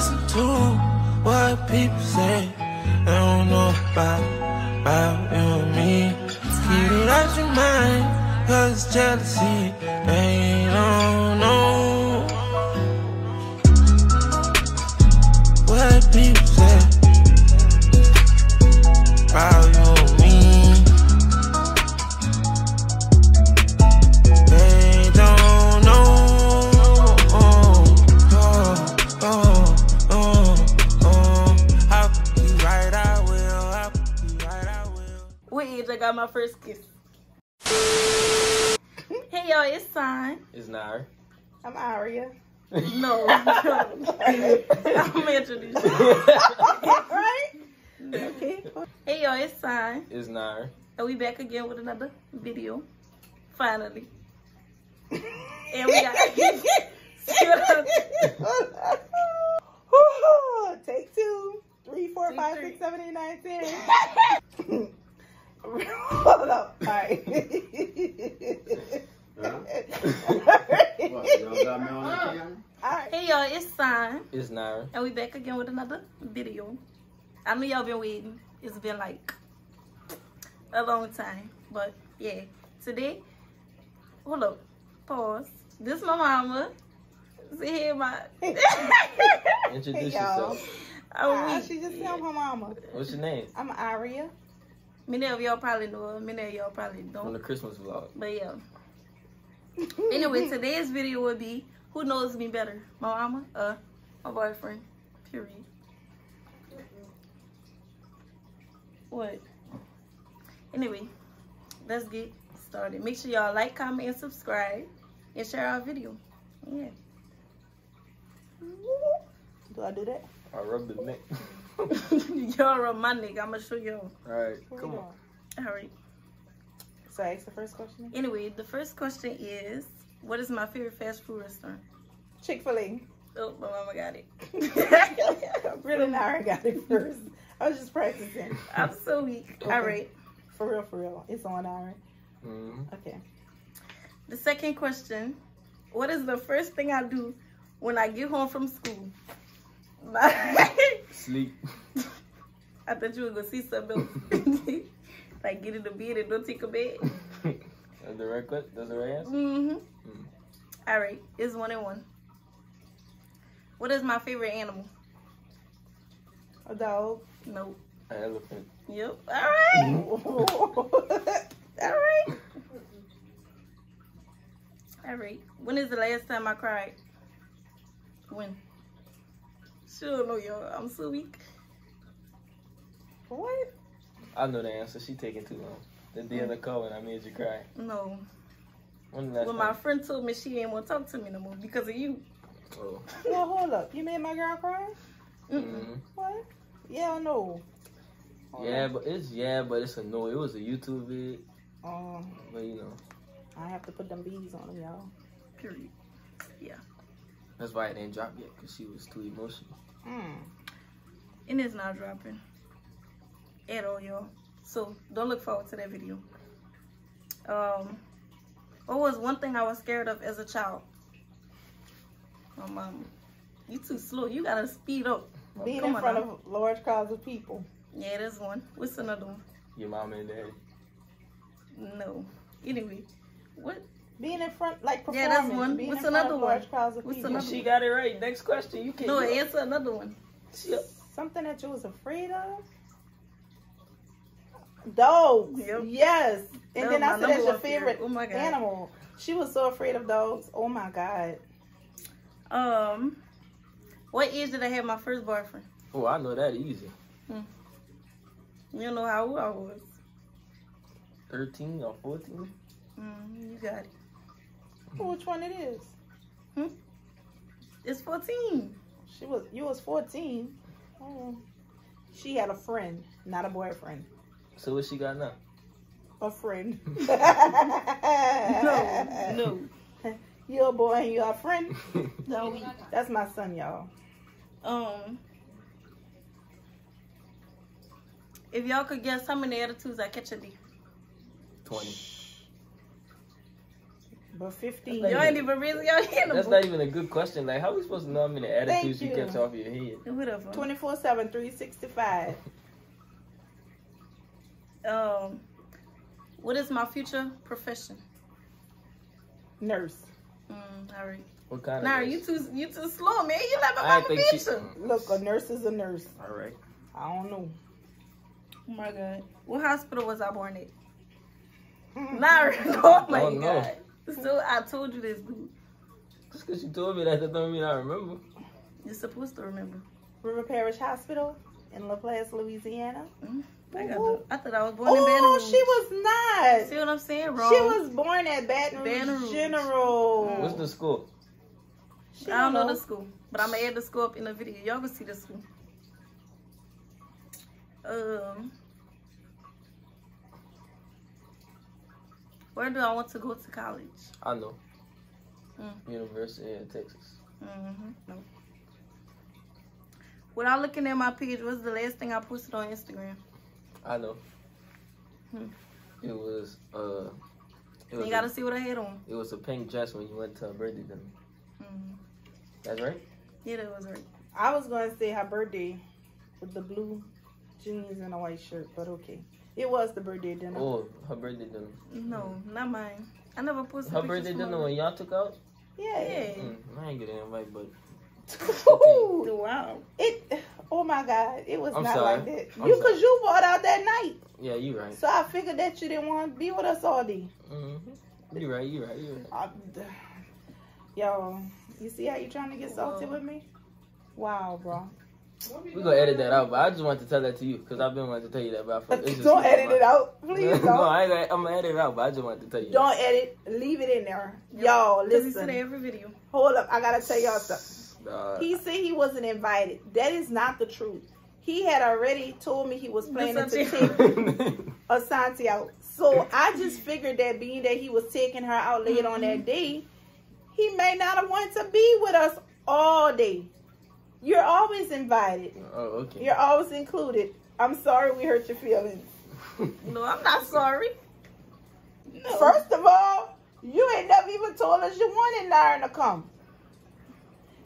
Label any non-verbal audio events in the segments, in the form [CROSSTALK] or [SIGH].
listen to what people say. I don't know about, about you and me. Keep it out your mind, cause jealousy. ain't don't my first kiss? hey y'all, it's Saun. It's Nair. I'm Aria. No, [LAUGHS] I'm introduce you. [LAUGHS] right? Okay. Hey y'all, it's Saun. It's Nair. And we back again with another video. Finally. [LAUGHS] And we got Woo-hoo. Take two, three, four, Take five, three. six, seven, eight, nine, ten. Hold up. All right. What, y'all got me on the camera? All right. Hey y'all, it's Saun. It's Nair. And we back again with another video. I know y'all been waiting. It's been like a long time. But yeah. Today, hold up. Pause. This is my mama. See here my [LAUGHS] Introduce Hey, yourself. I'm Ah, she just said I'm her mama. What's your name? I'm Aria. Many of y'all probably know her. Many of y'all probably don't. On the Christmas vlog. But yeah. [LAUGHS] Anyway, today's video will be who knows me better, my mama, uh, my boyfriend. Period. What? Anyway, let's get started. Make sure y'all like, comment, and subscribe, and share our video. Yeah. Do I do that? I rub the neck. [LAUGHS] y'all are my nigga. I'ma show y'all. All right. Come on. All right. So I ask the first question. Anyway, the first question is, what is my favorite fast food restaurant? Chick Fil A. Oh, my mama got it. [LAUGHS] really, Nara got it first. I was just practicing. I'm so weak. Okay. All right. For real, for real. It's on Nara. Mhm. Okay. The second question What is the first thing I do when I get home from school? [LAUGHS] Sleep. I thought you were going to see something else. [LAUGHS] like get in the bed and don't take a bed. That's the right question? That's the right answer? Mm-hmm. Mm. All right. It's one and one. What is my favorite animal? A dog. Nope. An elephant. Yep. All right. Mm-hmm. [LAUGHS] [LAUGHS] All right. All right. When is the last time I cried? When? Sure, no, y'all. I'm so weak. what? I know the answer. She taking too long. The day of the call when I made you cry. No. When the last Well, my friend told me she ain't want to talk to me no more because of you. Oh. Well, hold up. You made my girl cry? Mhm. What? Yeah I know. Hold Yeah, up. but it's yeah, but it's a no. It was a YouTube vid, Um, but you know I have to put them bees on them, y'all. Period. Yeah. That's why it didn't drop yet because she was too emotional. Mm. And it's not dropping at all, y'all. So don't look forward to that video. Um, what was one thing I was scared of as a child? My mom. You too slow. You gotta speed up. Being Come in front now. of large crowds of people. Yeah, there's one. What's another one? Your mom and dad. No. Anyway, what? Being in front, like performing. Yeah, that's one. Being What's another one? large crowds of What's people. another She got it right. Next question. You can. No, answer another one. Something that you was afraid of? Dogs. Yep. Yes. That And then I said that's your one favorite Oh my God. animal. She was so afraid of dogs. Oh my god. Um, what age did I have my first boyfriend? Oh, I know that easy. You know how old I was. Thirteen or fourteen. Mm, you got it. Which one it is? It's 14. She was you was 14. Oh. She had a friend, not a boyfriend. So what she got now? A friend. [LAUGHS] [LAUGHS] No, no. You're a boy and you're a friend. [LAUGHS] No. That's my son, y'all. Um, if y'all could guess how many attitudes I catch a day. Twenty. But 15. That's Y'all ain't even really y'all in the That's book. not even a good question. Like, how are we supposed to know how many attitudes Thank you you. catch off your head? Whatever. 24 7, 365. Um, what is my future profession? Nurse. Mm, all right. What kind Nah, of? you too you too slow, man. You let my I mama think bitch she- you. Look, a nurse is a nurse. All right. I don't know. Oh my god. What hospital was I born at? Nah, [LAUGHS] oh my Don't god. So I told you this, dude. Just because you told me that, that don't mean I remember. You're supposed to remember. River Parish Hospital in LaPlace, Louisiana. I, got Ooh. the, I thought I was born in Baton Oh, Rouge. she was not. See what I'm saying? Wrong. She was born at Baton Rouge, Baton Rouge. General. What's the school? She I don't know know. the school, but I'm gonna add the school up in the video. Y'all can see the school. Um, where do I want to go to college? I know. Mm. University of Texas. Mm-hmm. No. Without looking at my page, what's the last thing I posted on Instagram? I know. Hmm. It was uh. It was, You a, gotta see what I had on. it was a pink dress when you went to a birthday dinner. Mm. That's right. Yeah, that was right. I was going to say her birthday with the blue jeans and a white shirt, but okay. It was the birthday dinner. Oh, her birthday dinner. No, not mine. I never posted Her birthday dinner when y'all took out. Yeah. Yeah. Mm, I ain't get an invite, but [LAUGHS] Wow. it. Oh my God! It was I'm not sorry. like that. I'm you, sorry. cause you bought out that night, yeah, you right. so I figured that you didn't want to be with us all day. Mm-hmm. You right. You right. You right. I, [SIGHS] yo, you see how you trying to get salty with me? Wow, bro. We're gonna edit that out, but I just wanted to tell that to you because I've been wanting to tell you that. But I felt- it's just Don't edit it out, please. [LAUGHS] no, Don't. I, I'm gonna edit it out, but I just wanted to tell you. Don't edit. Leave it in there. Y'all, Because you see every video. Hold up. I gotta tell y'all something. Uh, He said he wasn't invited. That is not the truth. He had already told me he was planning to take [LAUGHS] Mm-hmm. Asante out. So I just figured that being that he was taking her out late on that day, he may not have wanted to be with us all day. You're always invited. oh, okay. You're always included. I'm sorry we hurt your feelings. [LAUGHS] No, I'm not sorry. No. First of all, you ain't never even told us you wanted Niran to come.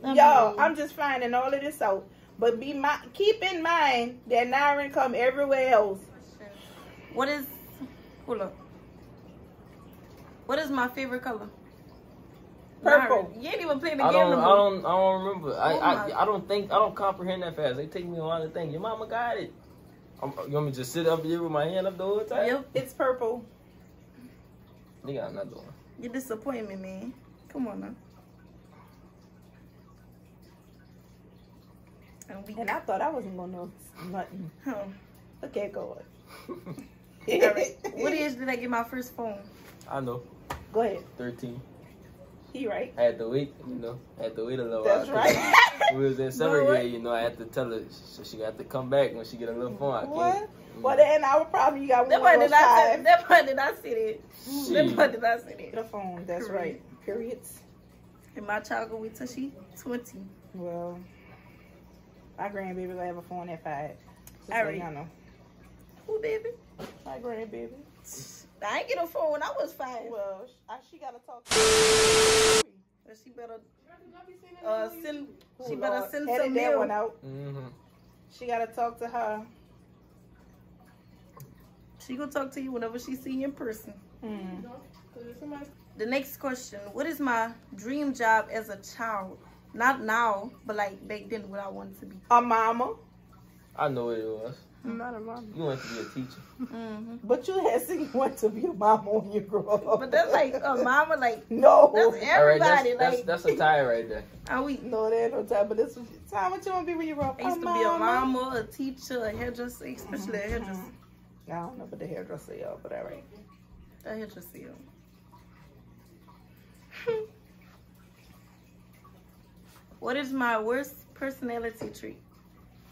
I Yo, mean, I'm just finding all of this out. But be my keep in mind that Niran come everywhere else. What is? Hold up. What is my favorite color? Purple. Nah, You ain't even playing the I game don't, I don't, I don't remember. I, Oh I, my- I don't think, I don't comprehend that fast. They take me a while to think. Your mama got it. I'm, you want me to just sit up here with my hand up the whole time? Yep. It's purple. They got another one. You disappoint me, man. Come on now. And we And I thought I wasn't gonna know nothing. Huh. Okay, go on. All right. What age did I get my first phone? I know. Go ahead. 13. He right. I had to wait, you know. I had to wait a little That's while. right. [LAUGHS] We was in summer Boy, grade, you know. I had to tell her, so she got to come back when she get a little phone. I. What? Mm. Well, then I would probably got That one part of did I that part did I see that. That part did I say The phone. That's right. Periods. And my child go wait till she twenty. Well, my grandbaby gonna have a phone at five. Just Alright. y'all know. Who baby? My grandbaby. I ain't get a phone when I was five. Well, I, she gotta talk. To But she better uh send she Ooh, better Lord. send Edit some that mail. one out. Mm-hmm. She gotta talk to her. She gonna talk to you whenever she see you in person. Hmm. The next question: What is my dream job as a child? Not now, but like back then, what I wanted to be. A mama. I know what it was. Not a mama. You wanted to be a teacher. hmm But you had said you want to be a mama when you grow up. But that's like a mama, like [LAUGHS] no. that's All right, everybody. that's, that's, like, that's a tie right there. [LAUGHS] are we No, there ain't no time. But this time, what you want to be when you grow up? I used to be a mama, a teacher, a hairdresser, especially a hairdresser. I don't know, but the hairdresser, y'all. But all right. A hairdresser. What is my worst personality trait?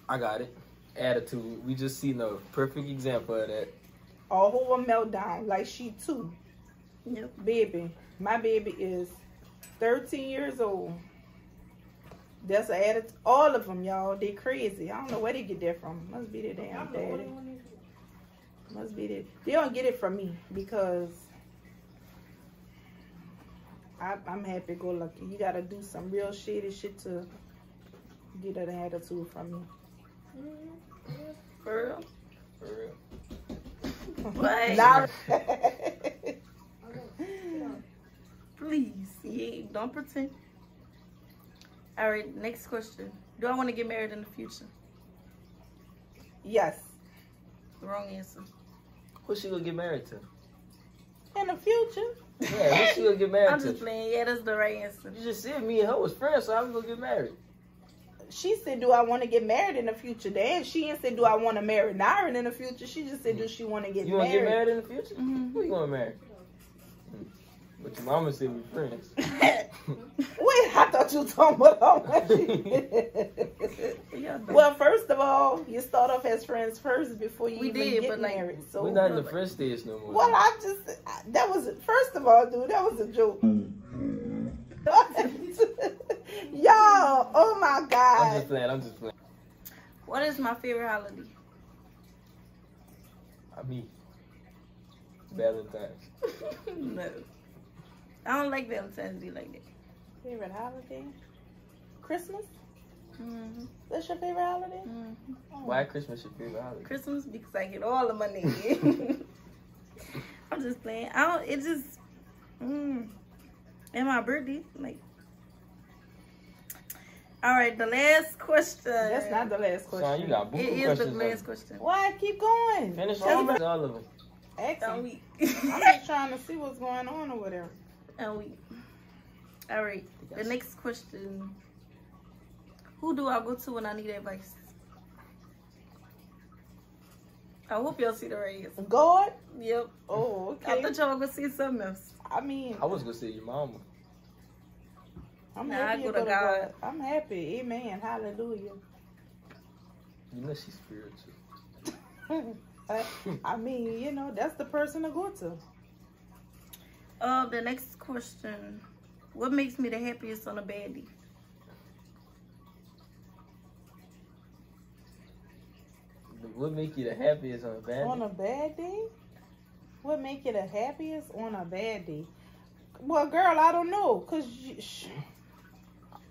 I got it. Attitude. We just seen a perfect example of that. A whole meltdown, like she too. Yep. Baby, my baby is 13 years old. That's an attitude. All of them, y'all. They crazy. I don't know where they get that from. Must be their damn daddy. Must be that. They don't get it from me because I, I'm happy go lucky. You gotta do some real shady shit to get an attitude from me. For real. For real. [LAUGHS] What? Nah. [LAUGHS] Please. Yeah, don't pretend. All right, next question. Do I want to get married in the future? yes. Wrong answer. Who she gonna get married to? In the future. Yeah, who she gonna get married I'm to? just playing. Yeah, that's the right answer. You just said me and her was friends, so how we gonna get married? She said, "Do I want to get married in the future?" Then she didn't say, "Do I want to marry Niran in the future?" She just said, "Do she want to get You wanna married?" get married in the future? Mhm. Who you gonna marry? Hmm. But your mama said we friends. [LAUGHS] [LAUGHS] Wait, I thought you were talking about how much. [LAUGHS] Well, first of all, you start off as friends first before you We even did, get but, like, married. So, We're not in the friend stage no more. well, I just that was first of all, dude, that was a joke. Mm. [LAUGHS] Y'all, oh my god. I'm just playing. I'm just playing. What is my favorite holiday? I mean, Valentine's. [LAUGHS] no. I don't like Valentine's Day like that. favorite holiday? Christmas. Hmm That's your favorite holiday? hmm Why Christmas your favorite holiday? Christmas because I get all the money. [LAUGHS] I'm just playing. I don't. It just. Mm, and my birthday, like. All right, the last question. That's not the last question. Son, you got It buku is the last left. question. Why keep going? Finish Just all, all of them. ask And him. we. I'm just trying to see what's going on over there. and we. All right. The next question. Who do I go to when I need advice? I hope y'all see the right answer. God? Yep. Oh, I okay. thought y'all were gonna see something else. I mean, I was gonna see your mama. I'm Nah, happy I you go go to to God. God. I'm happy. Amen. Hallelujah. You know she's spiritual. I, [LAUGHS] I mean, you know, that's the person to go to. Uh, the next question. What makes me the happiest on a bad day? What make you the happiest on a bad On day? a bad day? What make you the happiest on a bad day? Well, girl, I don't know. Cause you, sh-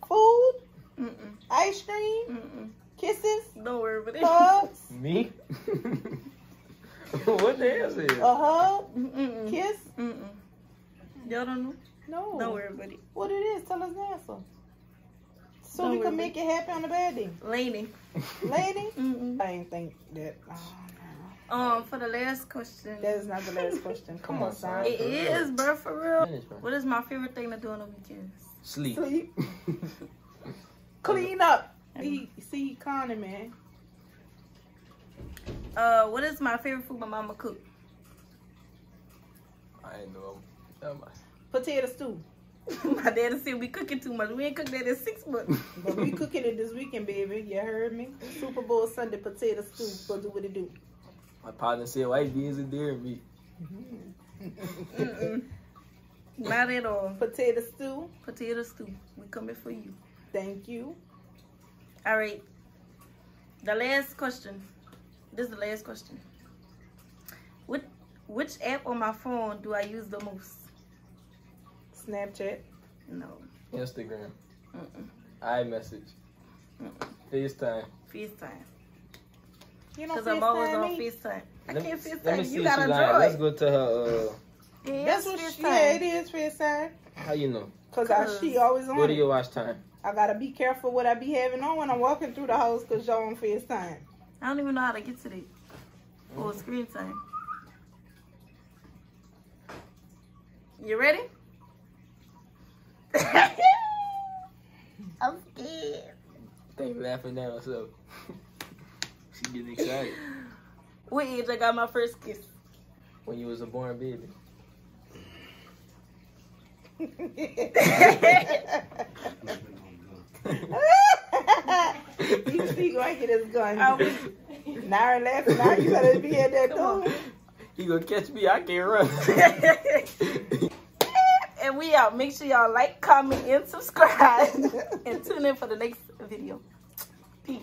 food, Mm-mm. ice cream, Mm-mm. kisses, Don't worry about it. hugs, [LAUGHS] Me? [LAUGHS] what the hell is it? a hug, Mm-mm. kiss. Mm-mm. Y'all don't know? No. Don't worry about it. What it is? Tell us the answer. So Don't we can make it happy on a bad day, Lady. lady. [LAUGHS] Mm-mm. I ain't think that. Oh, no. Um, for the last question. That is not the last [LAUGHS] question. Come, Come on, on, son. son. It is, bro, for real. Finish. What is my favorite thing to do on the weekends? Sleep. Sleep. [LAUGHS] Clean up. He, see, he man. Uh, what is my favorite food my mama cook? I ain't know. Potato stew. [LAUGHS] my daddy said we cooking too much. We ain't cooked that in six months. [LAUGHS] But we cooking it this weekend, baby. You heard me? Super Bowl Sunday potato stew. Go do what it do. My partner said white beans and deer meat. Mm-mm. Not at all. Potato stew. Potato stew. We coming for you. Thank you. All right. The last question. This is the last question. Which which app on my phone do I use the most? Snapchat. No. Instagram. Mm-mm. iMessage. Mm-mm. FaceTime. FaceTime. You know, Because I'm always on me? FaceTime. I Let me, can't let me FaceTime. see You got she a lying. Let's go to her. Yeah, That's it's what she, yeah, it is FaceTime. Uh, how you know? Cause, I, she always on Go to it. your watch time. I gotta be careful what I be having on when I'm walking through the house cause y'all on FaceTime. I don't even know how to get to that. For screen time. You ready? [COUGHS] I'm scared. Think laughing down herself. [LAUGHS] she getting excited What age I got my first kiss? when you was a born baby. [LAUGHS] you he gonna get his gun. I was- laughing. Now you better be at that door. on. He gonna catch me. I can't run. [LAUGHS] we out. Make sure y'all like, comment, and subscribe. [LAUGHS] and tune in for the next video. Peace.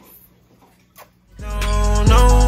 No, no.